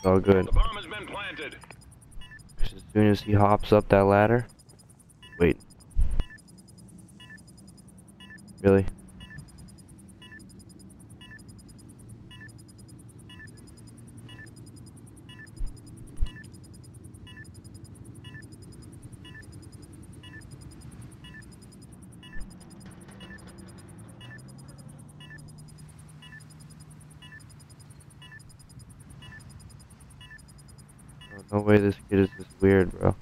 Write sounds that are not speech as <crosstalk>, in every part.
It's all good. The bomb has been planted. as soon as he hops up that ladder. Wait. Really? No way this kid is this weird, bro.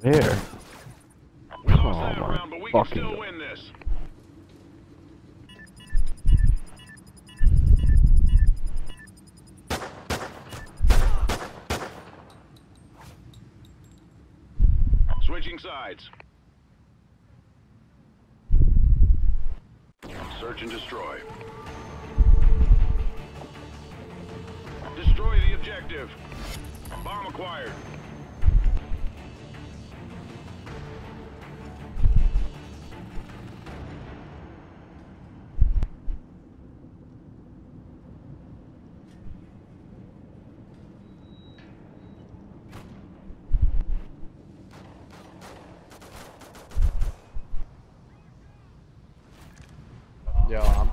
There. We Oh my round, but we can fucking still God. win this. Switching sides. Search and destroy. Destroy the objective. Bomb acquired.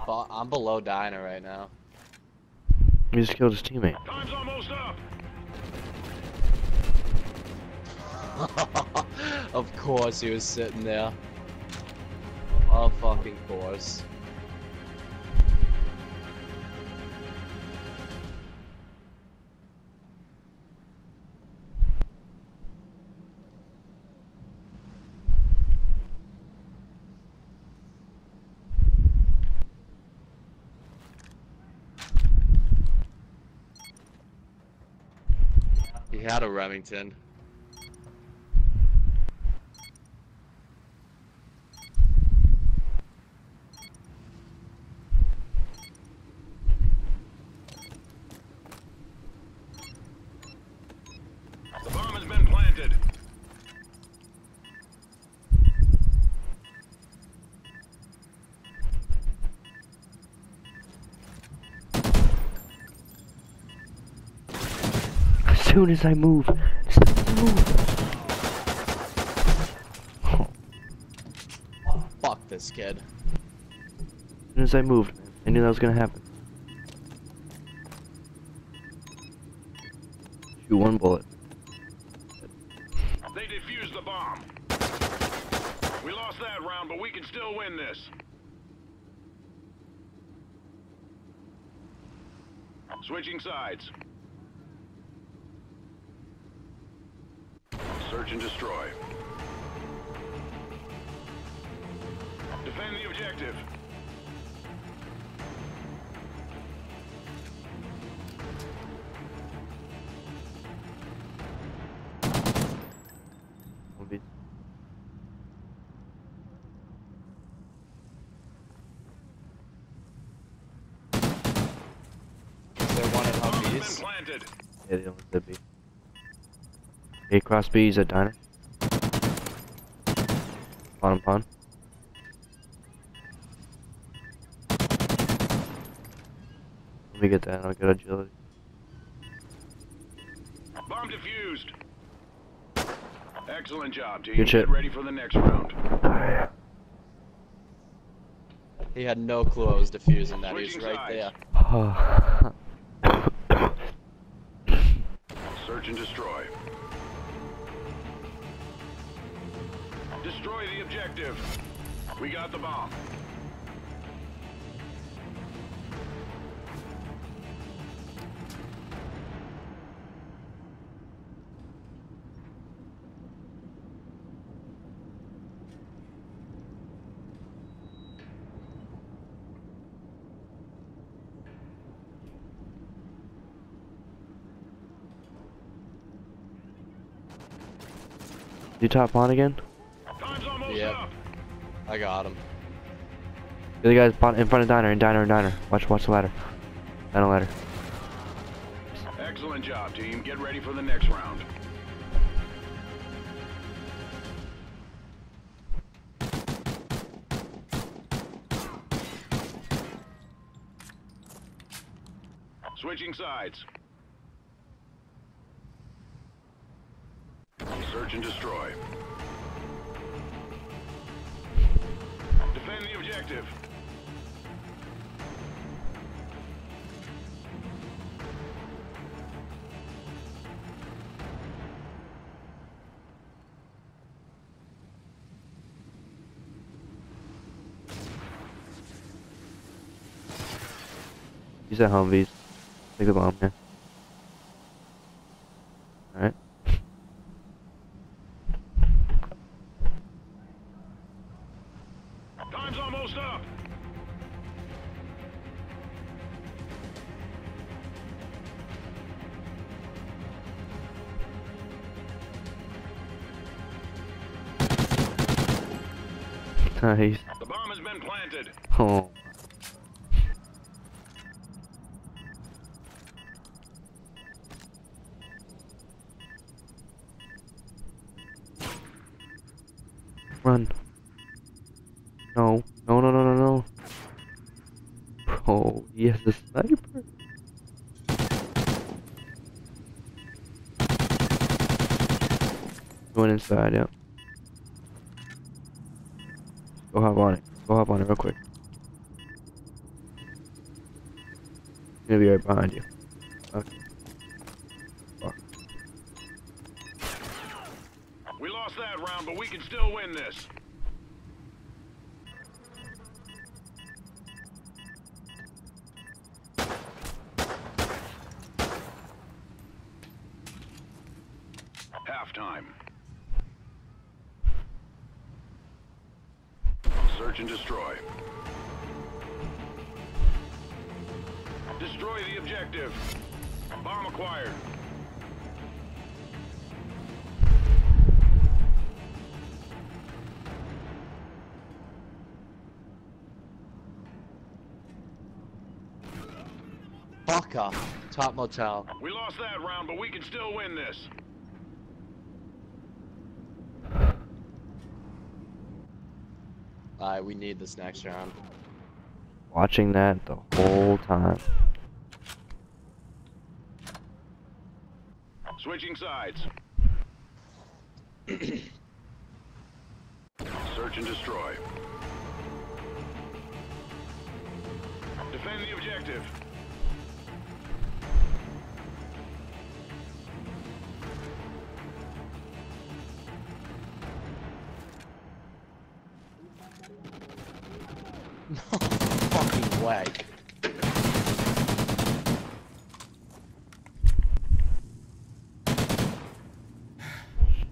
Yo, I'm I'm below Diner right now. He just killed his teammate. Time's almost up. <laughs> of course he was sitting there. Of fucking course. A Remington. Soon as I move, as soon as I move. Fuck this kid. As soon as I moved. I knew that was gonna happen. Shoot one bullet. They defused the bomb. We lost that round, but we can still win this. Switching sides. Search and destroy. Defend the objective. Will be- Is there one at Bomb has been Humvees? Yeah, the only could be. A cross B's at diner. Bottom pawn. Let me get that. I'll get agility. Bomb defused. Excellent job, team. Good shit. Get ready for the next round. He had no clue I was defusing that. He was Switching right there. <sighs> Search and destroy. Destroy the objective. We got the bomb. you top pawn again? I got him. The other guy's in front of diner, and diner, and diner. Watch, watch the ladder. and a ladder. Excellent job, team. Get ready for the next round. Switching sides. Search and destroy. Defend the objective. Humvees. Take the bomb, yeah. Alright. Time's almost up. Nice. The bomb has been planted. Oh. Run. He has a sniper. Going inside, yeah. Go hop on it. Go hop on it real quick. Gonna be right behind you. Okay. Fuck. We lost that round, but we can still win this. Destroy the objective. Bomb acquired. Fuck Fucker. Top motel. We lost that round, but we can still win this. Alright, we need this next round. Watching that the whole time. Switching sides. <clears throat> Search and destroy. Defend the objective. no <laughs> Fucking way.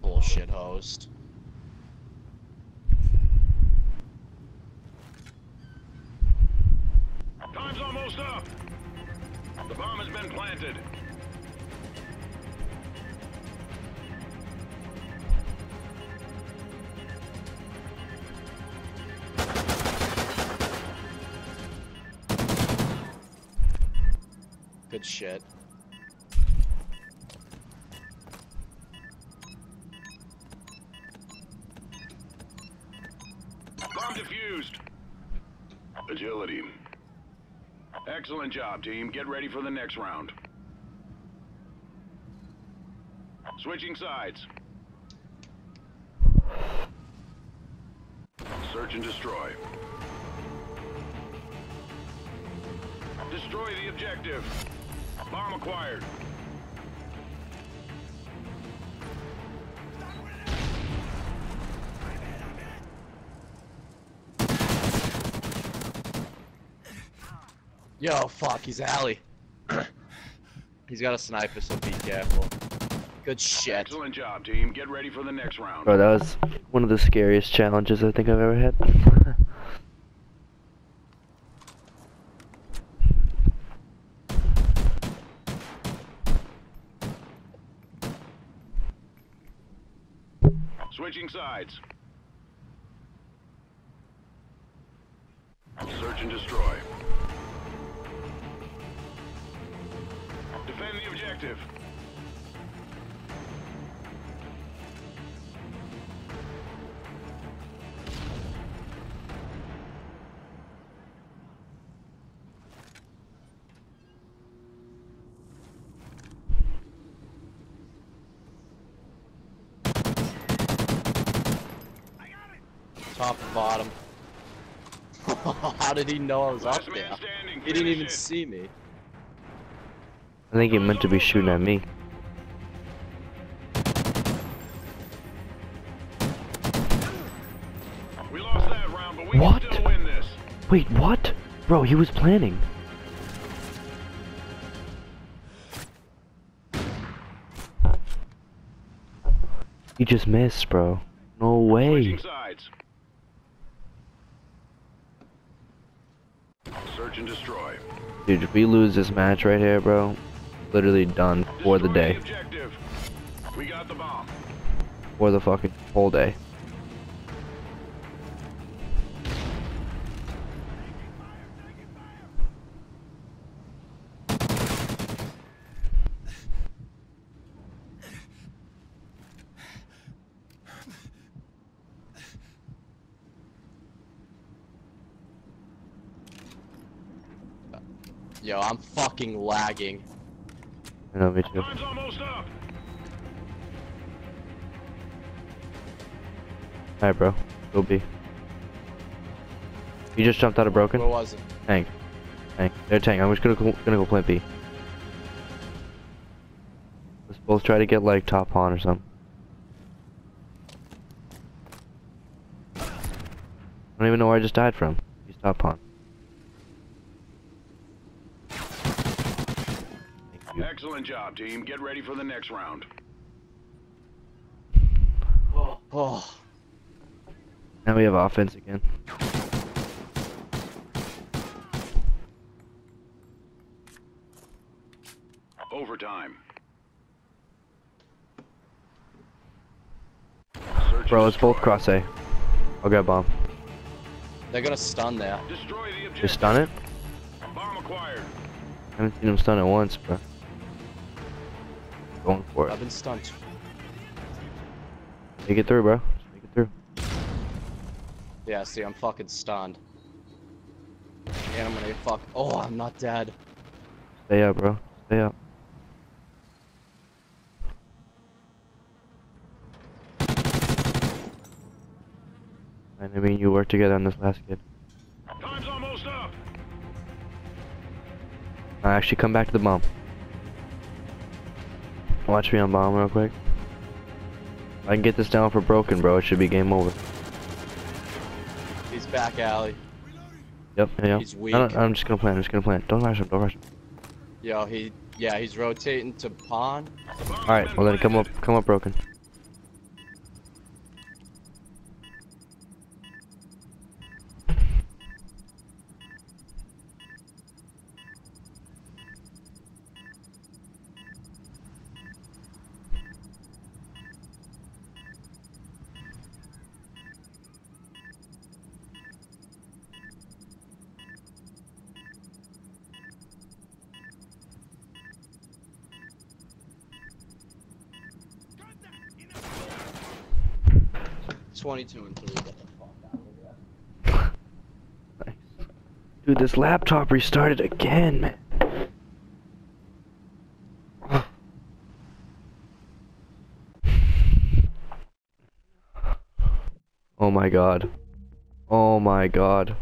Bullshit host. Time's almost up. The bomb has been planted. Good shit. Excellent job, team. Get ready for the next round. Switching sides. Search and destroy. Destroy the objective. Bomb acquired. Yo, fuck, he's alley. <clears throat> he's got a sniper, so be careful. Good shit. Excellent job, team. Get ready for the next round. Bro, that was one of the scariest challenges I think I've ever had. <laughs> Switching sides. Search and destroy. Defend the objective. Top and bottom. <laughs> How did he know I was Last up there? He didn't even see me. I think he meant to be shooting at me. We lost that round, but we What? can still win this. Wait, what? Bro, he was planning. He just missed, bro. No way. Search and destroy. Dude, if we lose this match right here, bro, literally done for the day. We got the bomb. For the fucking whole day. Yo, I'm fucking lagging. I know, me too. Time's almost up. Alright, bro. Go B. You just jumped out of broken? Where was it? Tank. Tank. There, tank. I'm just gonna go, gonna go plant B. Let's both try to get like top pawn or something. I don't even know where I just died from. He's top pawn. Thank you. Excellent job, team. Get ready for the next round. Oh, Now we have offense again. Overtime. Search Bro, and let's both cross A. I'll get bomb. they're gonna stun there. Destroy the objective. Just stun it? Bomb acquired. I haven't seen him stun it once, bro. Going for I've it. been stunned. Make it through, bro. Make it through. Yeah, see, I'm fucking stunned. And I'm gonna get fuck. Oh, I'm not dead. Stay up, bro. Stay up. And I mean, you work together on this last kid. Time's almost up. Uh, actually, come back to the bomb. Watch me on bomb real quick. I can get this down for broken, bro. It should be game over. He's back alley. Yep, yeah. He's I weak. don't- I'm just gonna plan. I'm just gonna plan. Don't rush him. Don't rush him. Yo, he. Yeah, he's rotating to pawn. All right. Well then, come up. Come up, broken. Twenty-two and three. Get the fuck out of here. Nice. Dude, this laptop restarted again, man. <sighs> Oh my god. Oh my god.